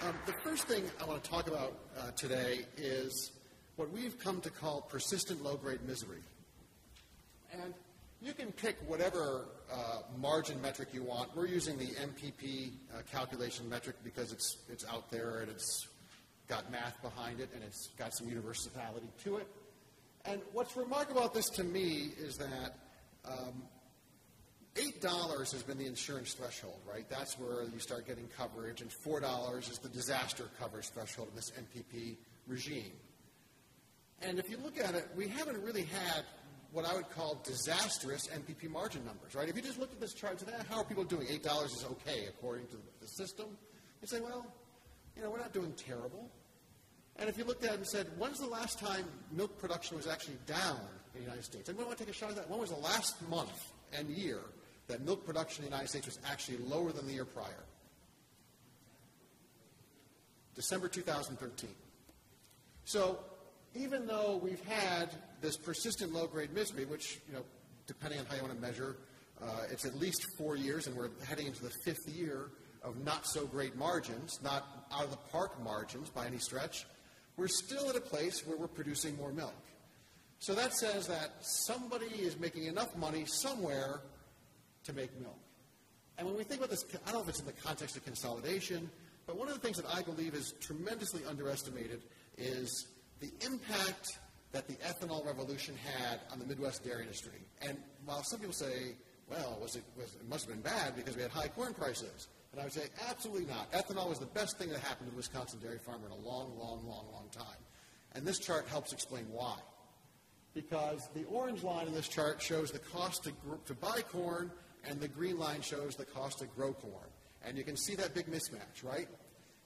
Um, the first thing I want to talk about uh, today is what we've come to call persistent low-grade misery. And you can pick whatever uh, margin metric you want. We're using the MPP uh, calculation metric because it's, it's out there and it's got math behind it and it's got some universality to it. And what's remarkable about this to me is that um, $8 has been the insurance threshold, right? That's where you start getting coverage, and $4 is the disaster coverage threshold in this MPP regime. And if you look at it, we haven't really had what I would call disastrous MPP margin numbers, right? If you just look at this chart and say, eh, how are people doing? $8 is okay according to the system. You say, well, you know, we're not doing terrible. And if you looked at it and said, when's the last time milk production was actually down in the United States? And we want to take a shot at that. When was the last month and year that milk production in the United States was actually lower than the year prior? December 2013. So even though we've had this persistent low-grade misery, which, you know, depending on how you want to measure, uh, it's at least four years, and we're heading into the fifth year of not so great margins, not out of the park margins by any stretch, we're still at a place where we're producing more milk. So that says that somebody is making enough money somewhere to make milk. And when we think about this, I don't know if it's in the context of consolidation, but one of the things that I believe is tremendously underestimated is the impact that the ethanol revolution had on the Midwest dairy industry. And while some people say, well, was it, was, it must have been bad because we had high corn prices. And I would say, absolutely not. Ethanol was the best thing that happened to the Wisconsin dairy farmer in a long, long, long, long time. And this chart helps explain why. Because the orange line in this chart shows the cost to, to buy corn, and the green line shows the cost to grow corn. And you can see that big mismatch, right?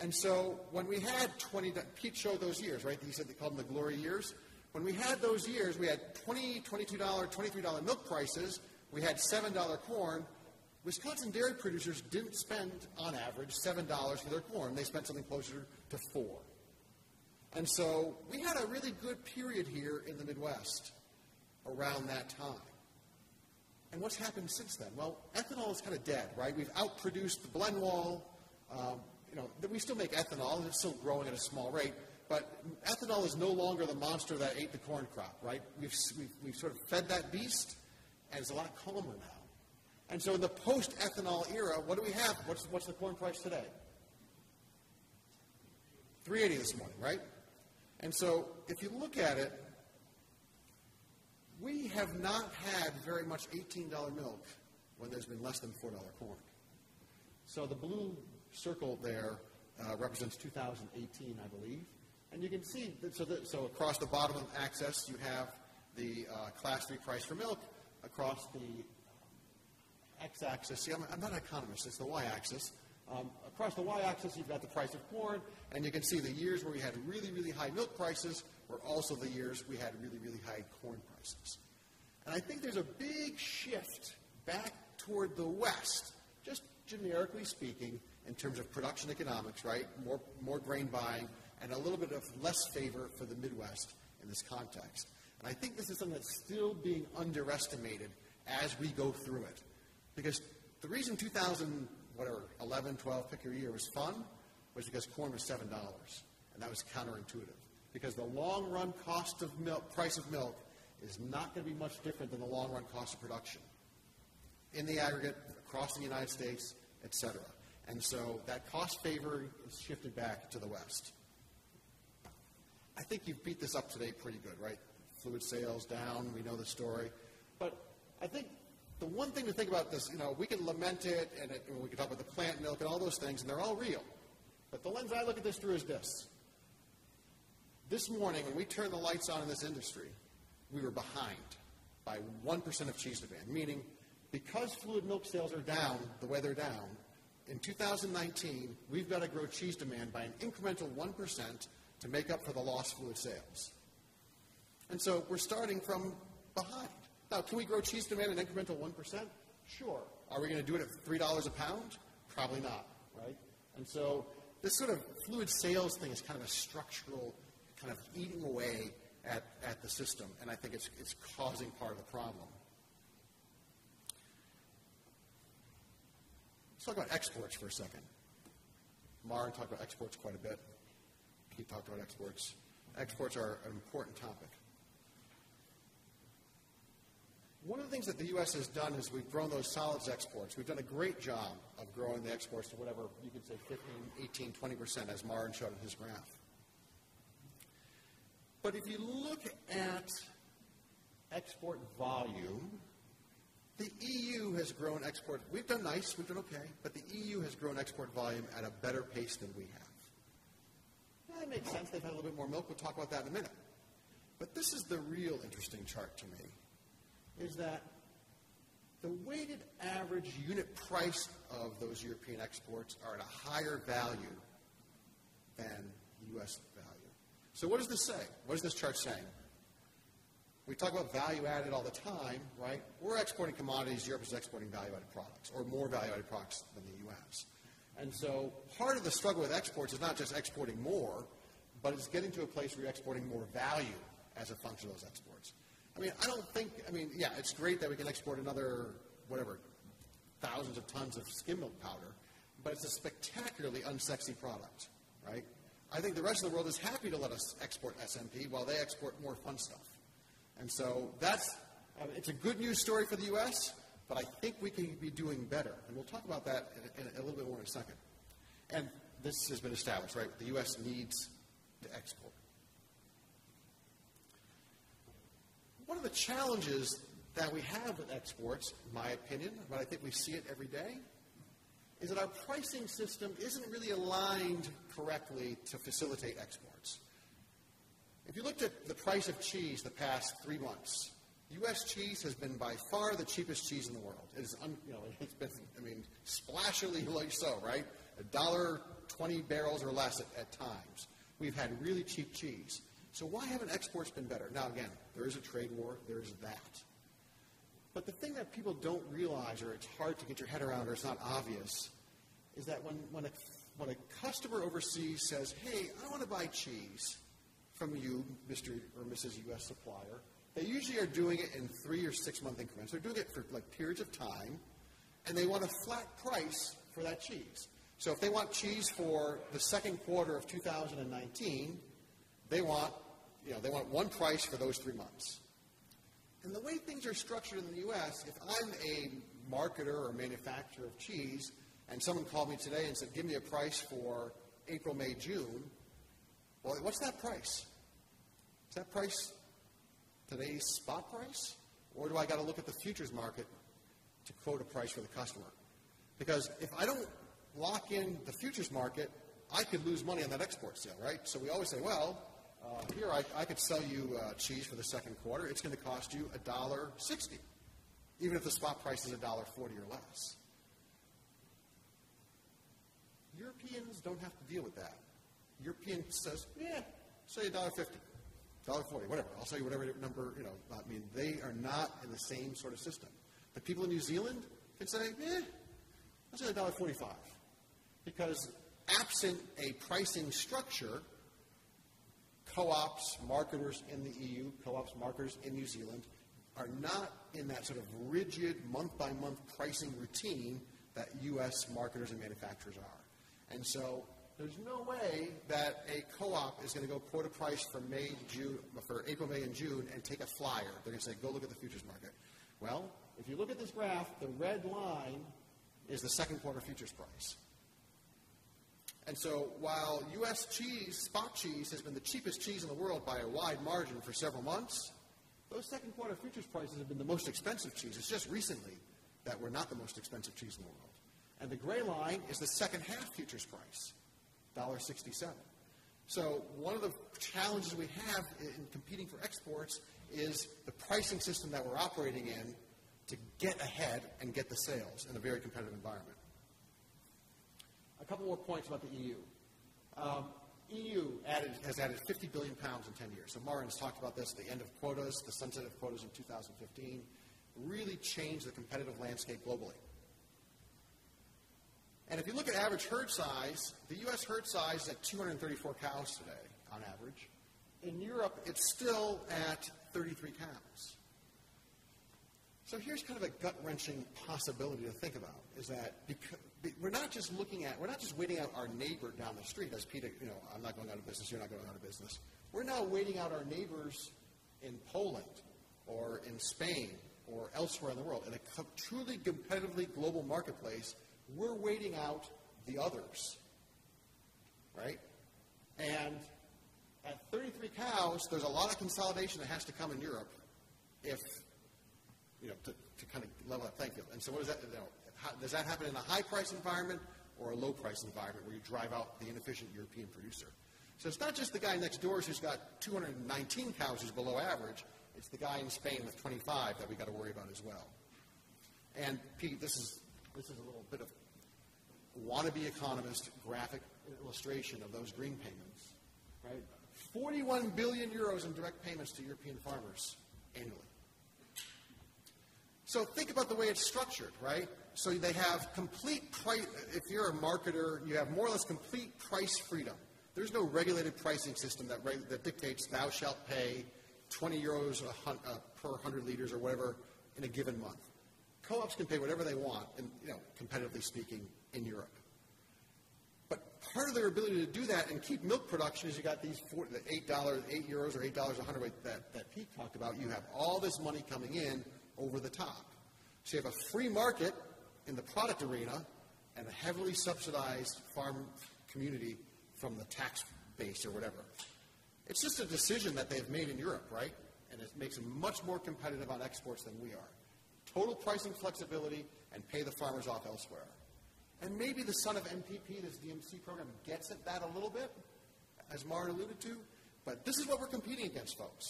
And so when we had 20, Pete showed those years, right? He said they called them the glory years. When we had those years, we had $20, $22, $23 milk prices. We had $7 corn. Wisconsin dairy producers didn't spend, on average, $7 for their corn. They spent something closer to 4 And so we had a really good period here in the Midwest around that time. And what's happened since then? Well, ethanol is kind of dead, right? We've outproduced the blend wall. Um, you know, we still make ethanol, and it's still growing at a small rate. But ethanol is no longer the monster that ate the corn crop, right? We've, we've, we've sort of fed that beast, and it's a lot calmer now. And so in the post-ethanol era, what do we have? What's, what's the corn price today? 380 this morning, right? And so if you look at it, we have not had very much $18 milk when there's been less than $4 corn. So the blue circle there uh, represents 2018, I believe. And you can see, that, so, that, so across the bottom of the axis, you have the uh, class 3 price for milk. Across the x-axis, see, I'm, I'm, not an economist, it's the y-axis. Um, across the y-axis, you've got the price of corn, and you can see the years where we had really, really high milk prices were also the years we had really, really high corn prices. And I think there's a big shift back toward the West, just generically speaking, in terms of production economics, right? More, more grain buying, and a little bit of less favor for the Midwest in this context. And I think this is something that's still being underestimated as we go through it. Because the reason 2000, whatever, 11, 12, pick your year, was fun was because corn was $7. And that was counterintuitive. Because the long run cost of milk, price of milk, is not going to be much different than the long run cost of production in the aggregate, across the United States, et cetera. And so that cost favor is shifted back to the West. I think you've beat this up today pretty good, right? Fluid sales down, we know the story. But I think the one thing to think about this, you know, we can lament it and, it, and we can talk about the plant milk and all those things, and they're all real. But the lens I look at this through is this. This morning, when we turned the lights on in this industry, we were behind by 1% of cheese demand, meaning because fluid milk sales are down the way they're down, in 2019, we've got to grow cheese demand by an incremental 1% to make up for the lost fluid sales. And so we're starting from behind. Now, can we grow cheese demand an incremental 1%? Sure. Are we going to do it at $3 a pound? Probably not, right? And so this sort of fluid sales thing is kind of a structural, kind of eating away at, at the system, and I think it's, it's causing part of the problem. Let's talk about exports for a second. Marin talked about exports quite a bit. Keith talked about exports. Exports are an important topic. One of the things that the U.S. has done is we've grown those solids exports. We've done a great job of growing the exports to whatever you could say 15, 18, 20 percent, as Marin showed in his graph. But if you look at export volume, the EU has grown export. We've done nice, we've done okay, but the EU has grown export volume at a better pace than we have. That makes sense. They've had a little bit more milk. We'll talk about that in a minute. But this is the real interesting chart to me is that the weighted average unit price of those European exports are at a higher value than U.S. So what does this say? What is this chart saying? We talk about value added all the time, right? We're exporting commodities, Europe is exporting value added products, or more value added products than the U.S. And so part of the struggle with exports is not just exporting more, but it's getting to a place where you're exporting more value as a function of those exports. I mean, I don't think, I mean, yeah, it's great that we can export another, whatever, thousands of tons of skim milk powder, but it's a spectacularly unsexy product, right? I think the rest of the world is happy to let us export SMP while they export more fun stuff. And so that's, uh, it's a good news story for the U.S., but I think we can be doing better. And we'll talk about that in, in a little bit more in a second. And this has been established, right? The U.S. needs to export. One of the challenges that we have with exports, in my opinion, but I think we see it every day, is that our pricing system isn't really aligned correctly to facilitate exports. If you looked at the price of cheese the past three months, U.S. cheese has been by far the cheapest cheese in the world. It is, un, you know, it's been, I mean, splashily like so, right? A dollar twenty barrels or less at, at times. We've had really cheap cheese. So why haven't exports been better? Now, again, there is a trade war, there's that. But the thing that people don't realize, or it's hard to get your head around, or it's not obvious, is that when, when, a, when a customer overseas says, hey, I want to buy cheese from you, Mr. or Mrs. U.S. supplier, they usually are doing it in three or six month increments. They're doing it for like periods of time, and they want a flat price for that cheese. So if they want cheese for the second quarter of 2019, they want you know, they want one price for those three months. And the way things are structured in the U.S., if I'm a marketer or manufacturer of cheese, and someone called me today and said, give me a price for April, May, June, well, what's that price? Is that price today's spot price? Or do I got to look at the futures market to quote a price for the customer? Because if I don't lock in the futures market, I could lose money on that export sale, right? So we always say, well, uh, here I, I, could sell you uh, cheese for the second quarter. It's going to cost you a dollar sixty, even if the spot price is a dollar forty or less. Europeans don't have to deal with that. European says, yeah, say a dollar fifty, dollar forty, whatever. I'll sell you whatever number. You know, I mean, they are not in the same sort of system. The people in New Zealand can say, eh, I'll say a dollar forty-five, because absent a pricing structure co-ops, marketers in the EU, co-ops, marketers in New Zealand, are not in that sort of rigid month-by-month pricing routine that U.S. marketers and manufacturers are. And so there's no way that a co-op is going to go quote a price for May, June, for April, May, and June and take a flyer. They're going to say, go look at the futures market. Well, if you look at this graph, the red line is the second quarter futures price. And so while U.S. cheese, spot cheese, has been the cheapest cheese in the world by a wide margin for several months, those second quarter futures prices have been the most expensive cheese. It's just recently that we're not the most expensive cheese in the world. And the gray line is the second half futures price, $1.67. So one of the challenges we have in competing for exports is the pricing system that we're operating in to get ahead and get the sales in a very competitive environment couple more points about the EU. Um, EU added, has added 50 billion pounds in 10 years. So Marin's talked about this, the end of quotas, the sunset of quotas in 2015, really changed the competitive landscape globally. And if you look at average herd size, the U.S. herd size is at 234 cows today, on average. In Europe, it's still at 33 cows. So here's kind of a gut-wrenching possibility to think about, is that because, we're not just looking at, we're not just waiting out our neighbor down the street, as Peter, you know, I'm not going out of business, you're not going out of business. We're now waiting out our neighbors in Poland or in Spain or elsewhere in the world. In a truly competitively global marketplace, we're waiting out the others, right? And at 33 cows, there's a lot of consolidation that has to come in Europe if, you know, to, to kind of level that playing field. And so what does that, you know, does that happen in a high price environment or a low price environment where you drive out the inefficient European producer? So it's not just the guy next door who's got 219 cows who's below average. It's the guy in Spain with 25 that we got to worry about as well. And Pete, this is this is a little bit of wannabe economist graphic illustration of those green payments, right? 41 billion euros in direct payments to European farmers annually. So think about the way it's structured, right? So they have complete price, if you're a marketer, you have more or less complete price freedom. There's no regulated pricing system that, that dictates thou shalt pay 20 euros a, uh, per 100 liters or whatever in a given month. Co-ops can pay whatever they want, and, you know, competitively speaking, in Europe. But part of their ability to do that and keep milk production is you got these four, the eight dollars, eight euros, or eight dollars a hundred that that Pete talked about. You have all this money coming in over the top. So you have a free market in the product arena and a heavily subsidized farm community from the tax base or whatever. It's just a decision that they've made in Europe, right? And it makes them much more competitive on exports than we are. Total pricing flexibility and pay the farmers off elsewhere. And maybe the son of MPP, this DMC program, gets at that a little bit, as Marin alluded to, but this is what we're competing against, folks.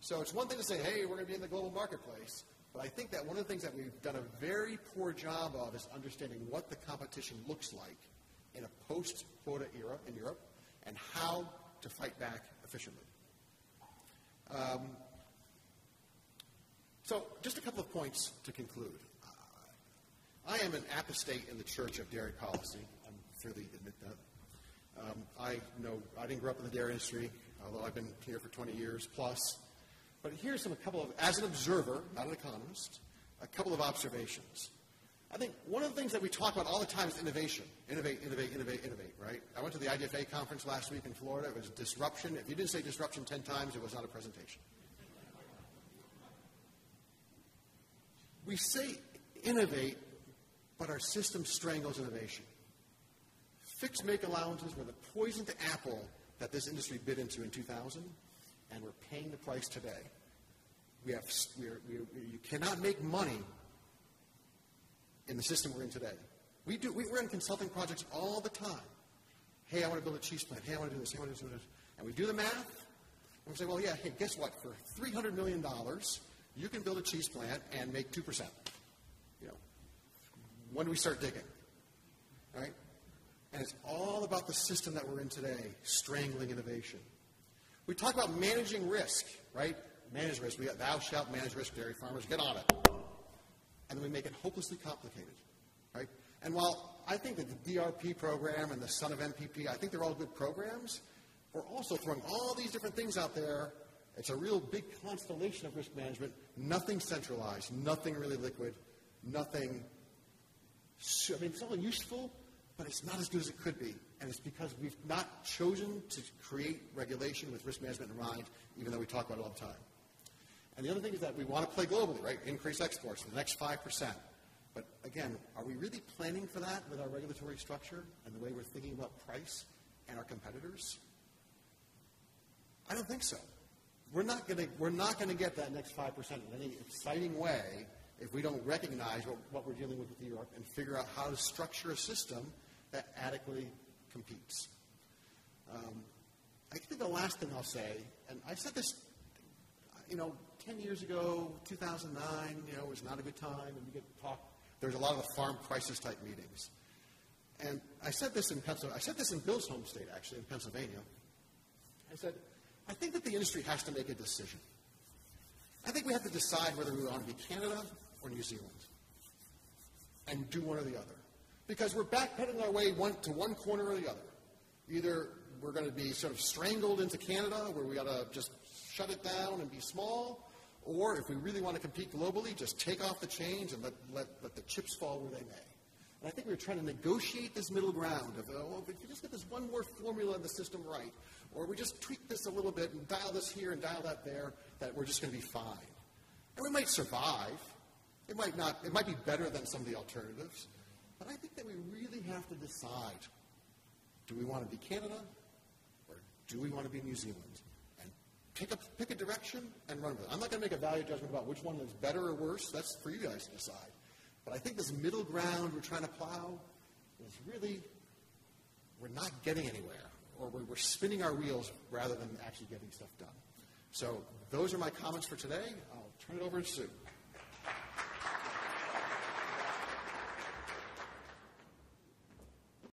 So it's one thing to say, hey, we're going to be in the global marketplace, but I think that one of the things that we've done a very poor job of is understanding what the competition looks like in a post-quota era in Europe and how to fight back efficiently. Um, so just a couple of points to conclude. Uh, I am an apostate in the church of dairy policy. I'm freely admit that. Um, I know I didn't grow up in the dairy industry, although I've been here for 20 years plus. But here's some a couple of, as an observer, not an economist, a couple of observations. I think one of the things that we talk about all the time is innovation. Innovate, innovate, innovate, innovate, right? I went to the IDFA conference last week in Florida. It was disruption. If you didn't say disruption 10 times, it was not a presentation. We say innovate, but our system strangles innovation. Fixed make allowances were the poison to Apple that this industry bit into in 2000, and we're paying the price today. We have, we're, we're, you cannot make money in the system we're in today. We do, we, are in consulting projects all the time. Hey, I want to build a cheese plant. Hey, I want to do this. Hey, I want to do this. And we do the math, and we say, well, yeah, hey, guess what? For $300 million, you can build a cheese plant and make 2%. You know, when do we start digging? Right? And it's all about the system that we're in today, strangling innovation. We talk about managing risk, right? Manage risk. We got thou shalt manage risk, dairy farmers. Get on it and then we make it hopelessly complicated, right? And while I think that the DRP program and the Son of MPP, I think they're all good programs, we're also throwing all these different things out there. It's a real big constellation of risk management. Nothing centralized, nothing really liquid, nothing. I mean, it's all useful, but it's not as good as it could be. And it's because we've not chosen to create regulation with risk management in mind, even though we talk about it all the time. And the other thing is that we want to play globally, right? Increase exports the next 5%. But again, are we really planning for that with our regulatory structure and the way we're thinking about price and our competitors? I don't think so. We're not going to we're not going to get that next 5% in any exciting way if we don't recognize what, what we're dealing with with Europe and figure out how to structure a system that adequately competes. Um, I think the last thing I'll say, and I said this, you know, 10 years ago, 2009, you know, was not a good time, and we get talk. There's a lot of farm crisis type meetings. And I said this in Pennsylvania. I said this in Bill's home state, actually, in Pennsylvania. I said, I think that the industry has to make a decision. I think we have to decide whether we want to be Canada or New Zealand and do one or the other. Because we're backpedaling our way one, to one corner or the other. Either we're going to be sort of strangled into Canada, where we got to just shut it down and be small, Or if we really want to compete globally, just take off the chains and let, let, let the chips fall where they may. And I think we are trying to negotiate this middle ground of, oh, if we just get this one more formula in the system right, or we just tweak this a little bit and dial this here and dial that there, that we're just going to be fine. And we might survive. It might not, it might be better than some of the alternatives. But I think that we really have to decide, do we want to be Canada or do we want to be New Zealand? And pick a, pick a direction and run with it. I'm not going to make a value judgment about which one is better or worse. That's for you guys to decide. But I think this middle ground we're trying to plow is really, we're not getting anywhere. Or we're, spinning our wheels rather than actually getting stuff done. So those are my comments for today. I'll turn it over to Sue.